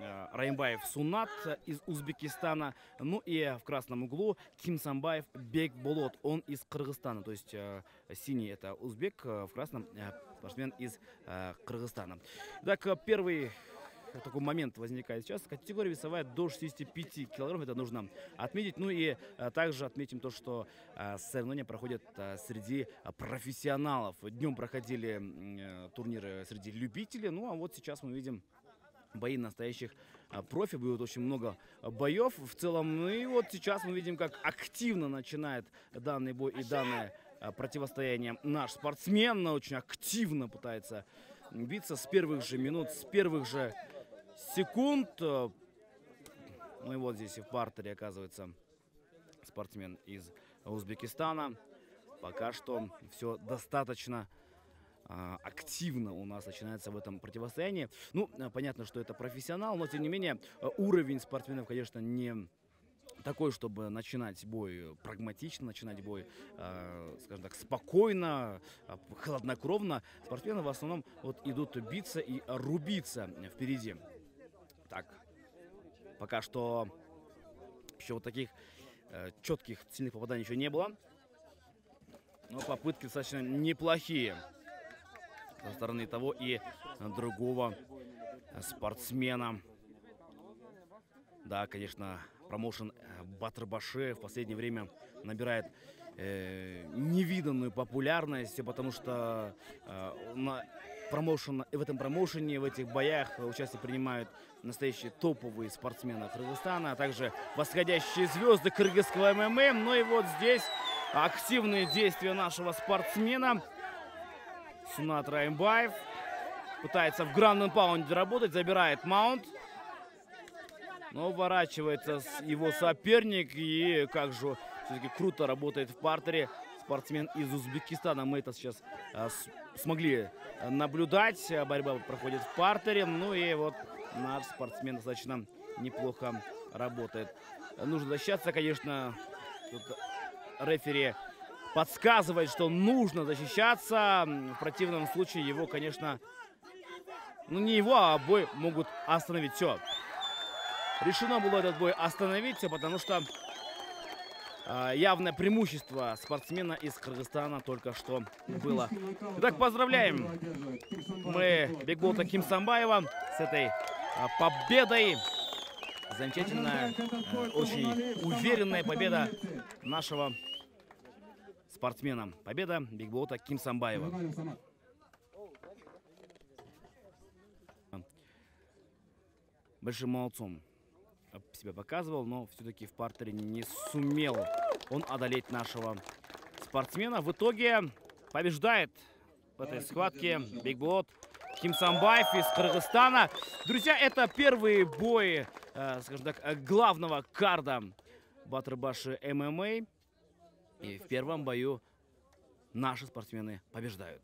э, Раимбаев Сунат из Узбекистана. Ну и в красном углу Ким Самбаев Бек Болот. Он из Кыргызстана. То есть э, синий это узбек, э, в красном спортсмен из Кыргызстана. Так, первый такой момент возникает сейчас. Категория весовая до 65 килограмм, это нужно отметить. Ну и а, также отметим то, что а, соревнования проходят а, среди профессионалов. Днем проходили турниры среди любителей, ну а вот сейчас мы видим бои настоящих а, профи, будет очень много а, боев в целом. Ну и вот сейчас мы видим, как активно начинает данный бой и данное а, противостояние наш спортсмен. Очень активно пытается биться с первых же минут, с первых же секунд. Ну и вот здесь и в партере оказывается спортсмен из Узбекистана. Пока что все достаточно активно у нас начинается в этом противостоянии. Ну, э, понятно, что это профессионал, но тем не менее э, уровень спортсменов, конечно, не такой, чтобы начинать бой прагматично, начинать бой, э, скажем так, спокойно, э, хладнокровно. Спортсмены в основном вот идут биться и рубиться впереди. Так, пока что еще вот таких э, четких сильных попаданий еще не было. Но попытки достаточно неплохие со стороны того и другого спортсмена. Да, конечно, промоушен э, Батрбаше в последнее время набирает э, невиданную популярность, потому что э, на промоушен, в этом промоушене, в этих боях участие принимают настоящие топовые спортсмены Кыргызстана, а также восходящие звезды кыргызского ММА. Ну и вот здесь активные действия нашего спортсмена Сунат Раимбаев. Пытается в грандном паунде работать, забирает маунт. Но уворачивается его соперник. И как же все-таки круто работает в партере спортсмен из Узбекистана. Мы это сейчас а, с- смогли наблюдать. Борьба проходит в партере. Ну и вот наш спортсмен достаточно неплохо работает. Нужно защищаться, конечно. Тут рефери подсказывает, что нужно защищаться. В противном случае его, конечно, ну не его, а бой могут остановить. Все. Решено было этот бой остановить, потому что а, явное преимущество спортсмена из Кыргызстана только что было. Итак, поздравляем мы Бекболта Ким Самбаева с этой а, победой. Замечательная, э, очень уверенная победа нашего спортсмена. Победа Бигболта Ким Самбаева. Большим молодцом себя показывал, но все-таки в партере не сумел он одолеть нашего спортсмена. В итоге побеждает в этой схватке Бигболот Ким Самбаев из Кыргызстана. Друзья, это первые бои, э, скажем так, э, главного карда Батрбаши ММА. И в первом бою наши спортсмены побеждают.